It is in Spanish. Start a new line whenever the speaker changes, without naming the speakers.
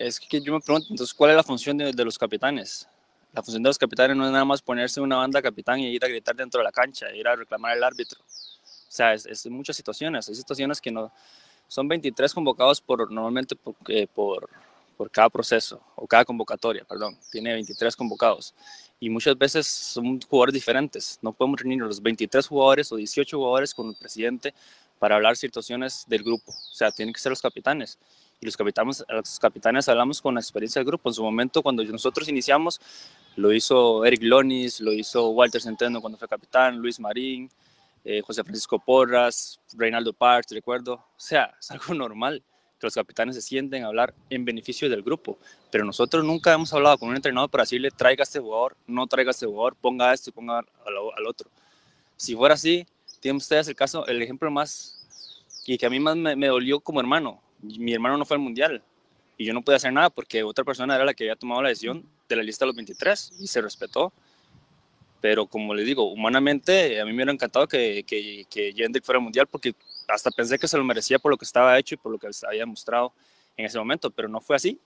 Es que yo me pregunto, entonces, ¿cuál es la función de, de los capitanes? La función de los capitanes no es nada más ponerse una banda capitán y ir a gritar dentro de la cancha, ir a reclamar al árbitro. O sea, es, es muchas situaciones. Hay situaciones que no... Son 23 convocados por, normalmente por, eh, por, por cada proceso, o cada convocatoria, perdón. Tiene 23 convocados. Y muchas veces son jugadores diferentes. No podemos reunir los 23 jugadores o 18 jugadores con el presidente para hablar situaciones del grupo. O sea, tienen que ser los capitanes y los capitanes, los capitanes hablamos con la experiencia del grupo. En su momento, cuando nosotros iniciamos, lo hizo Eric Lonis, lo hizo Walter Centeno cuando fue capitán, Luis Marín, eh, José Francisco Porras, Reinaldo Parts, recuerdo. O sea, es algo normal que los capitanes se sienten a hablar en beneficio del grupo, pero nosotros nunca hemos hablado con un entrenador para decirle traiga a este jugador, no traiga a este jugador, ponga a este ponga al otro. Si fuera así, tienen ustedes el caso, el ejemplo más y que a mí más me, me dolió como hermano, mi hermano no fue al mundial y yo no pude hacer nada porque otra persona era la que había tomado la decisión de la lista de los 23 y se respetó. Pero como les digo, humanamente a mí me hubiera encantado que, que, que Jendrik fuera al mundial porque hasta pensé que se lo merecía por lo que estaba hecho y por lo que había mostrado en ese momento, pero no fue así.